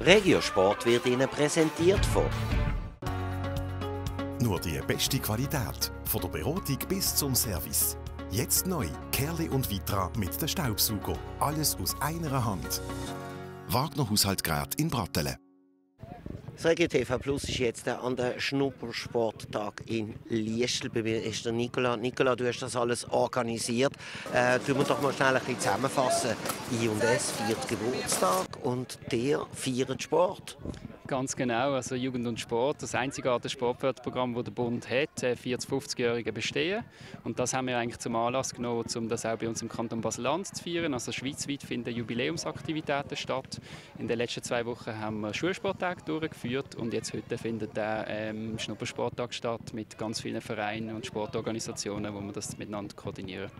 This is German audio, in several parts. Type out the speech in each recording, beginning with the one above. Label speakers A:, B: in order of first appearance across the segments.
A: Regiosport wird Ihnen präsentiert von
B: Nur die beste Qualität, von der Beratung bis zum Service. Jetzt neu, Kerle und Vitra mit der Staubsauger. Alles aus einer Hand. Wagner Haushaltsgerät in Brattelen.
A: Das Regio TV Plus ist jetzt an der Schnuppersporttag in Liestel. Bei mir ist der Nicola. Nicola, du hast das alles organisiert. Äh, tun wir doch mal schnell ein bisschen zusammenfassen. I&S feiert Geburtstag und der feiert Sport.
C: Ganz genau, also Jugend und Sport, das einzigartige Sportförderprogramm, das der Bund hat, 40, 50-jährige bestehen. Und das haben wir eigentlich zum Anlass genommen, um das auch bei uns im Kanton Basel-Land zu feiern. Also schweizweit finden Jubiläumsaktivitäten statt. In den letzten zwei Wochen haben wir Schulsporttag durchgeführt und jetzt heute findet der ähm, Schnuppersporttag statt mit ganz vielen Vereinen und Sportorganisationen, wo wir das miteinander koordinieren.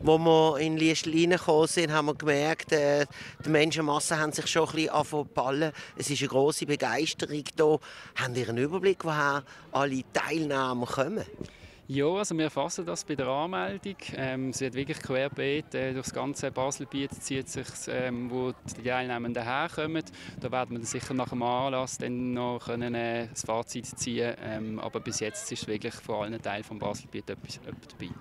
A: Als wir in Liestel reingekommen sind, haben wir gemerkt, äh, die Menschenmassen haben sich schon ein bisschen angefangen Es ist eine grosse Begeisterung da. Haben Sie einen Überblick, woher alle Teilnehmer kommen?
C: Ja, also wir erfassen das bei der Anmeldung. Ähm, es wird wirklich querbeet äh, durch das ganze Baselbiet zieht sich, ähm, wo die Teilnehmenden herkommen. Da werden wir sicher nach dem Anlass dann noch können, äh, das Fazit ziehen. Ähm, aber bis jetzt ist wirklich von allen Teilen des Baselbiet etwas, etwas dabei.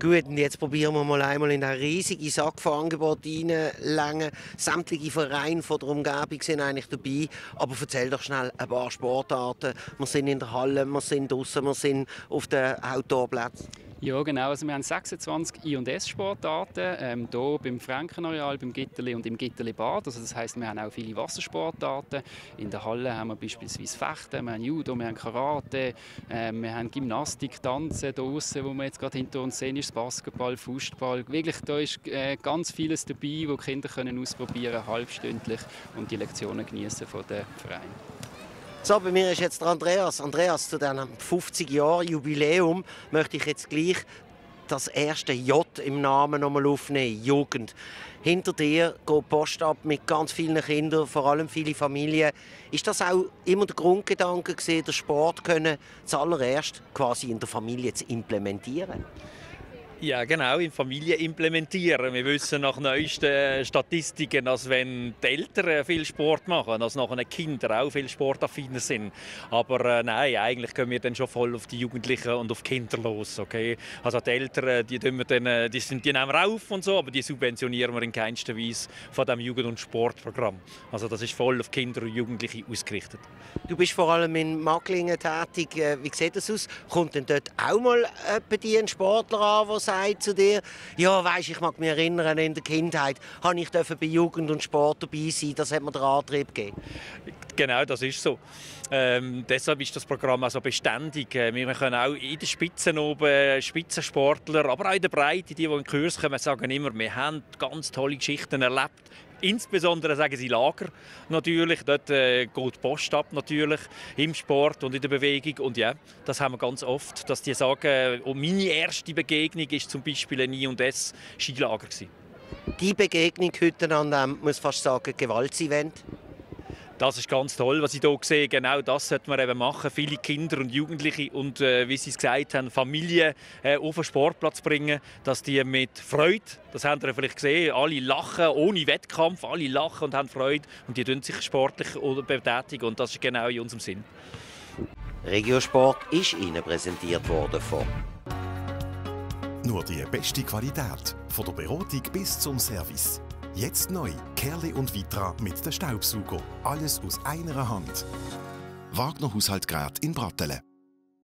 A: Gut, und jetzt probieren wir mal einmal in einen riesigen Sack von Angeboten reinlängen. Sämtliche Vereine von der Umgebung sind eigentlich dabei. Aber erzähl doch schnell ein paar Sportarten. Wir sind in der Halle, wir sind draußen, wir sind auf den Outdoorplätzen.
C: Ja, genau. Also wir haben 26 I- und S-Sportarten. Ähm, hier beim Frankenareal, beim Gitterli und im Gitterli-Bad. Also das heisst, wir haben auch viele Wassersportarten. In der Halle haben wir beispielsweise Fechten, wir haben Judo, wir haben Karate, äh, wir haben Gymnastik, Tanzen draußen, wo wir jetzt gerade hinter uns sehen, ist Basketball, Fußball. Wirklich, da ist äh, ganz vieles dabei, wo Kinder können ausprobieren halbstündlich und die Lektionen genießen von den Vereinen.
A: So, bei mir ist jetzt der Andreas. Andreas, zu diesem 50 Jahre Jubiläum möchte ich jetzt gleich das erste J im Namen nochmal aufnehmen. Jugend. Hinter dir geht Post ab mit ganz vielen Kindern, vor allem viele Familien. Ist das auch immer der Grundgedanke gewesen, den Sport können zuallererst quasi in der Familie zu implementieren?
D: Ja, genau, in Familie implementieren. Wir wissen nach neuesten Statistiken, dass wenn die Eltern viel Sport machen, dass nachher die Kinder auch viel sportaffiner sind. Aber äh, nein, eigentlich gehen wir dann schon voll auf die Jugendlichen und auf die Kinder los. Okay? Also die Eltern, die, wir dann, äh, die, sind, die nehmen wir auf und so, aber die subventionieren wir in keinster Weise von dem Jugend- und Sportprogramm. Also das ist voll auf Kinder und Jugendliche ausgerichtet.
A: Du bist vor allem in Macklingen tätig. Äh, wie sieht das aus? Kommt denn dort auch mal jemand, ein Sportler an, der sagt, sagt zu dir, ja, weißt, ich mag mich erinnern, in der Kindheit habe ich bei Jugend und Sport dabei sein, das hat mir den Antrieb gegeben.
D: Genau, das ist so. Ähm, deshalb ist das Programm also beständig. Äh, wir können auch in den Spitzen oben äh, Spitzensportler, aber auch in der Breite, die, die in den Kurs kommen, sagen immer, wir haben ganz tolle Geschichten erlebt. Insbesondere sagen sie Lager natürlich. Dort äh, geht Post ab natürlich im Sport und in der Bewegung. Und ja, das haben wir ganz oft, dass die sagen, oh, meine erste Begegnung ist zum Beispiel ein I und S Skilager gewesen.
A: Die Begegnung heute an dem, muss fast sagen, Gewaltsevent.
D: Das ist ganz toll, was ich hier sehe. Genau das sollte man eben machen. Viele Kinder und Jugendliche und, äh, wie Sie es gesagt haben, Familien äh, auf den Sportplatz bringen, dass die mit Freude, das haben Sie vielleicht gesehen, alle lachen ohne Wettkampf, alle lachen und haben Freude und die tun sich sportlich betätigen und das ist genau in unserem Sinn.
A: Regiosport ist Ihnen präsentiert worden von
B: Nur die beste Qualität, von der Beratung bis zum Service. Jetzt neu, Kerle und Vitra mit der Staubsauger. Alles aus einer Hand. Wagner Haushaltsgerät in Brattelen.